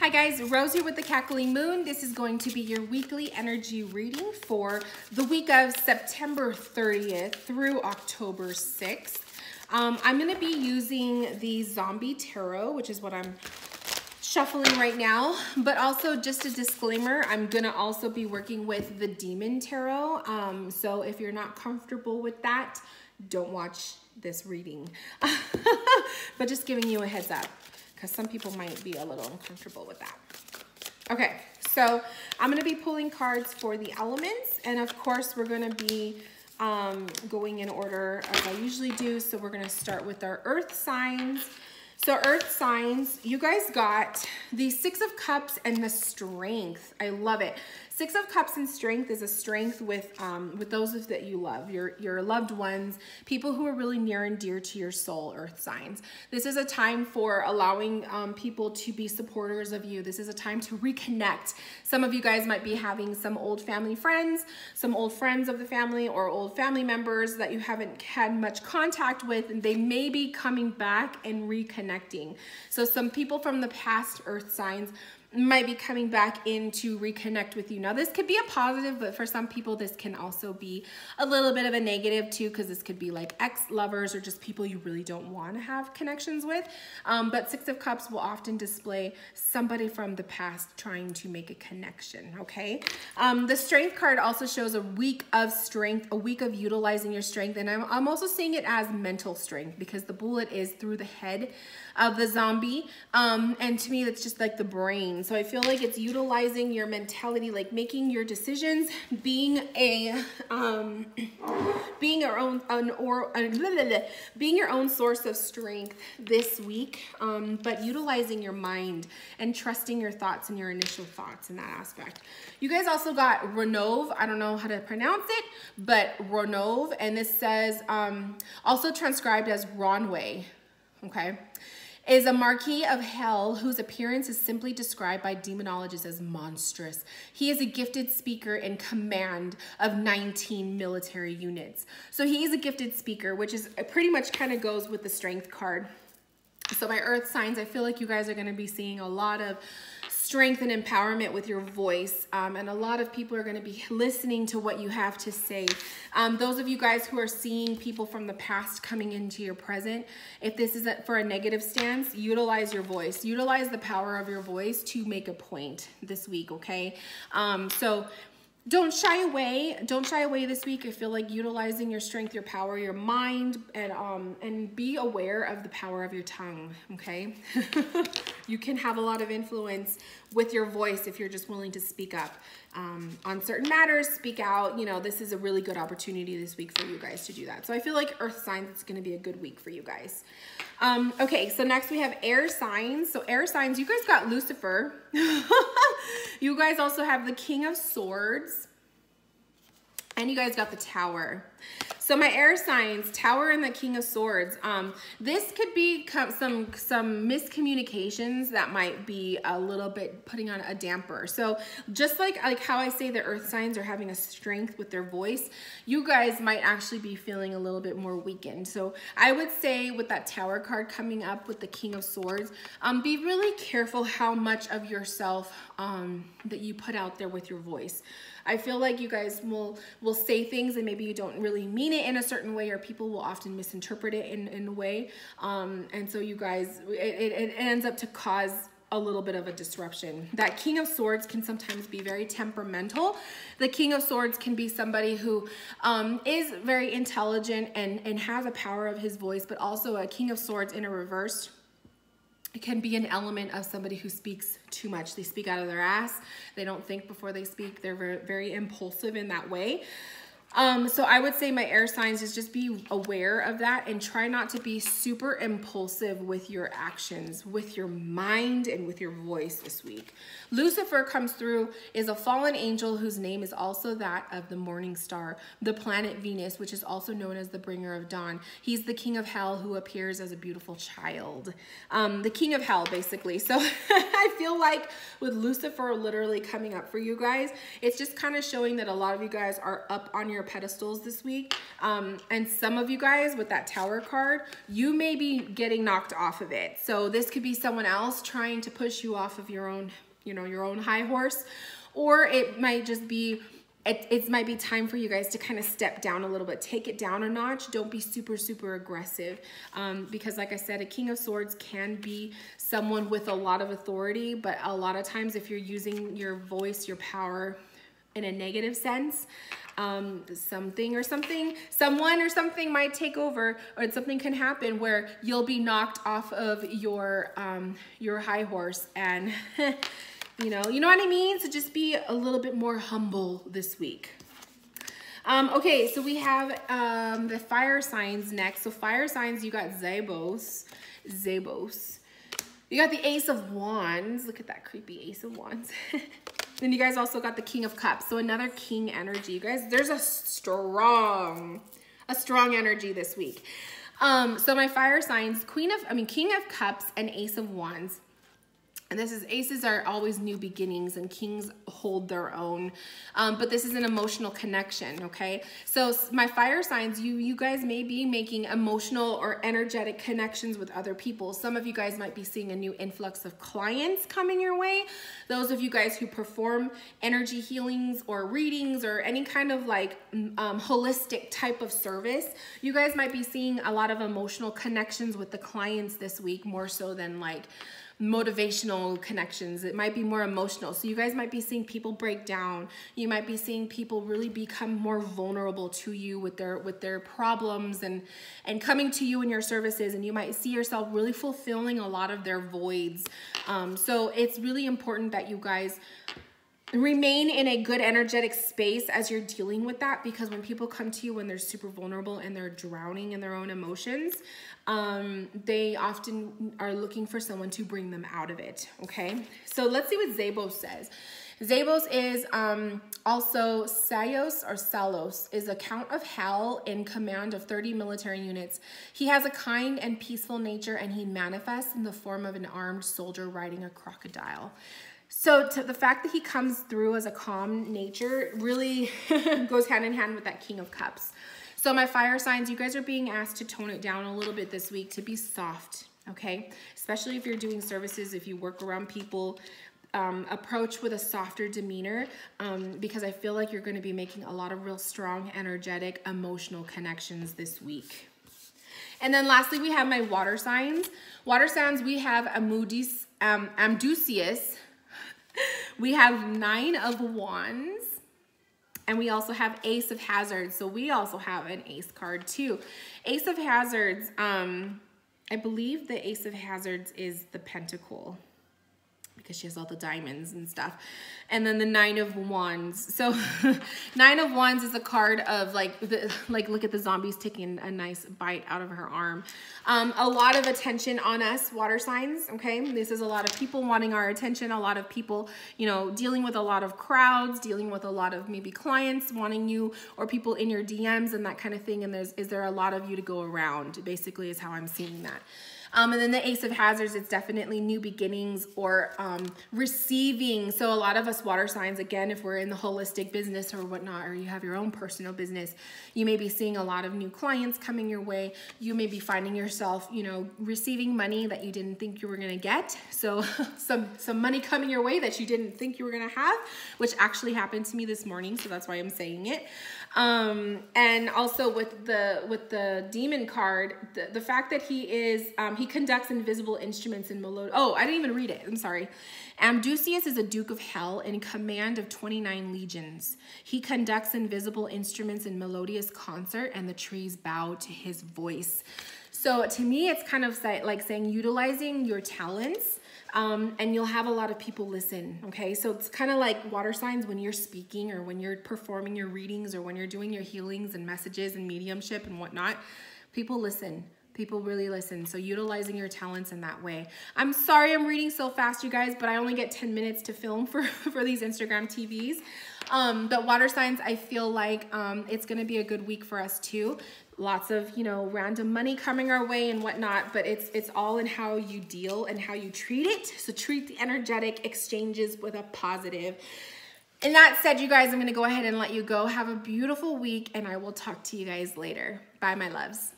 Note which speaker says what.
Speaker 1: Hi guys, Rose here with the Cackling Moon. This is going to be your weekly energy reading for the week of September 30th through October 6th. Um, I'm going to be using the Zombie Tarot, which is what I'm shuffling right now. But also just a disclaimer, I'm going to also be working with the Daemon Tarot. Um, so if you're not comfortable with that, don't watch this reading. but just giving you a heads up because some people might be a little uncomfortable with that. Okay, so I'm gonna be pulling cards for the elements, and of course we're gonna be um, going in order as I usually do. So we're gonna start with our earth signs. So earth signs, you guys got the six of cups and the strength. I love it. Six of Cups and Strength is a strength with um, with those that you love, your, your loved ones, people who are really near and dear to your soul, earth signs. This is a time for allowing um, people to be supporters of you. This is a time to reconnect. Some of you guys might be having some old family friends, some old friends of the family or old family members that you haven't had much contact with, and they may be coming back and reconnecting. So some people from the past earth signs might be coming back in to reconnect with you. Now, this could be a positive, but for some people, this can also be a little bit of a negative too, because this could be like ex-lovers or just people you really don't want to have connections with. Um, but Six of Cups will often display somebody from the past trying to make a connection, okay? Um, the Strength card also shows a week of strength, a week of utilizing your strength, and I'm, I'm also seeing it as mental strength because the bullet is through the head of the zombie, um, and to me, that's just like the brain so I feel like it's utilizing your mentality, like making your decisions, being a, um, being your own, an, or, uh, blah, blah, blah, being your own source of strength this week, um, but utilizing your mind and trusting your thoughts and your initial thoughts in that aspect. You guys also got Renove. I don't know how to pronounce it, but Renove, and this says, um, also transcribed as Ronwe, okay? Is a Marquis of Hell whose appearance is simply described by demonologists as monstrous. He is a gifted speaker in command of 19 military units. So he is a gifted speaker, which is pretty much kind of goes with the strength card. So my earth signs, I feel like you guys are going to be seeing a lot of strength and empowerment with your voice. Um, and a lot of people are going to be listening to what you have to say. Um, those of you guys who are seeing people from the past coming into your present, if this is for a negative stance, utilize your voice. Utilize the power of your voice to make a point this week, okay? Um, so don't shy away. Don't shy away this week. I feel like utilizing your strength, your power, your mind, and um and be aware of the power of your tongue. Okay, you can have a lot of influence with your voice if you're just willing to speak up um, on certain matters. Speak out. You know, this is a really good opportunity this week for you guys to do that. So I feel like Earth signs. It's going to be a good week for you guys. Um, okay, so next we have air signs. So air signs. You guys got Lucifer. you guys also have the King of Swords. And you guys got the Tower. So my air signs, Tower and the King of Swords. Um, this could be some, some miscommunications that might be a little bit putting on a damper. So just like, like how I say the earth signs are having a strength with their voice, you guys might actually be feeling a little bit more weakened. So I would say with that Tower card coming up with the King of Swords, um, be really careful how much of yourself um, that you put out there with your voice. I feel like you guys will, will say things and maybe you don't really mean it in a certain way or people will often misinterpret it in, in a way. Um, and so you guys, it, it, it ends up to cause a little bit of a disruption. That King of Swords can sometimes be very temperamental. The King of Swords can be somebody who um, is very intelligent and, and has a power of his voice, but also a King of Swords in a reverse it can be an element of somebody who speaks too much. They speak out of their ass. They don't think before they speak. They're very, very impulsive in that way. Um, so I would say my air signs is just be aware of that and try not to be super impulsive with your actions, with your mind and with your voice this week. Lucifer comes through is a fallen angel whose name is also that of the morning star, the planet Venus, which is also known as the bringer of dawn. He's the king of hell who appears as a beautiful child. Um, the king of hell, basically. So I feel like with Lucifer literally coming up for you guys, it's just kind of showing that a lot of you guys are up on your your pedestals this week. Um, and some of you guys with that tower card, you may be getting knocked off of it. So this could be someone else trying to push you off of your own, you know, your own high horse. Or it might just be it, it might be time for you guys to kind of step down a little bit. Take it down a notch. Don't be super, super aggressive. Um, because like I said, a King of Swords can be someone with a lot of authority, but a lot of times if you're using your voice, your power in a negative sense, um, something or something, someone or something might take over or something can happen where you'll be knocked off of your, um, your high horse and you know, you know what I mean? So just be a little bit more humble this week. Um, okay, so we have um, the fire signs next. So fire signs, you got Zaebos, Zaebos. You got the Ace of Wands. Look at that creepy Ace of Wands. then you guys also got the King of Cups. So another King energy. You guys, there's a strong, a strong energy this week. Um, so my fire signs, Queen of, I mean, King of Cups and Ace of Wands and this is aces are always new beginnings and kings hold their own. Um, but this is an emotional connection, okay? So my fire signs, you, you guys may be making emotional or energetic connections with other people. Some of you guys might be seeing a new influx of clients coming your way. Those of you guys who perform energy healings or readings or any kind of like um, holistic type of service, you guys might be seeing a lot of emotional connections with the clients this week more so than like motivational connections. It might be more emotional. So you guys might be seeing people break down. You might be seeing people really become more vulnerable to you with their with their problems and and coming to you in your services. And you might see yourself really fulfilling a lot of their voids. Um, so it's really important that you guys remain in a good energetic space as you're dealing with that because when people come to you when they're super vulnerable and they're drowning in their own emotions um, they often are looking for someone to bring them out of it okay? So let's see what Zaebos says. Zaebos is um, also sayos or salos is a count of hell in command of 30 military units. He has a kind and peaceful nature and he manifests in the form of an armed soldier riding a crocodile so the fact that he comes through as a calm nature really goes hand in hand with that King of Cups. So my fire signs, you guys are being asked to tone it down a little bit this week to be soft, okay? Especially if you're doing services, if you work around people, um, approach with a softer demeanor um, because I feel like you're going to be making a lot of real strong, energetic, emotional connections this week. And then lastly, we have my water signs. Water signs, we have Amudis, um, Amdusius, we have nine of wands. And we also have Ace of Hazards. So we also have an Ace card too. Ace of Hazards, um, I believe the Ace of Hazards is the Pentacle because she has all the diamonds and stuff. And then the Nine of Wands. So Nine of Wands is a card of like, the, like look at the zombies taking a nice bite out of her arm. Um, a lot of attention on us water signs, okay? This is a lot of people wanting our attention, a lot of people, you know, dealing with a lot of crowds, dealing with a lot of maybe clients wanting you or people in your DMs and that kind of thing. And there's, is there a lot of you to go around basically is how I'm seeing that. Um, and then the Ace of Hazards, it's definitely new beginnings or um, receiving. So a lot of us water signs, again, if we're in the holistic business or whatnot, or you have your own personal business, you may be seeing a lot of new clients coming your way. You may be finding yourself, you know, receiving money that you didn't think you were gonna get. So some, some money coming your way that you didn't think you were gonna have, which actually happened to me this morning. So that's why I'm saying it. Um, and also with the with the demon card, the, the fact that he is um, he conducts invisible instruments in melodic. Oh, I didn't even read it. I'm sorry. Amdusius is a duke of hell in command of 29 legions. He conducts invisible instruments in melodious concert, and the trees bow to his voice. So to me, it's kind of like saying utilizing your talents um, and you'll have a lot of people listen, okay? So it's kind of like water signs when you're speaking or when you're performing your readings or when you're doing your healings and messages and mediumship and whatnot. People listen. People really listen. So utilizing your talents in that way. I'm sorry I'm reading so fast, you guys, but I only get 10 minutes to film for, for these Instagram TVs. Um, but water signs, I feel like um, it's going to be a good week for us too lots of you know random money coming our way and whatnot but it's it's all in how you deal and how you treat it so treat the energetic exchanges with a positive. And that said, you guys, I'm going to go ahead and let you go. Have a beautiful week, and I will talk to you guys later. Bye, my loves.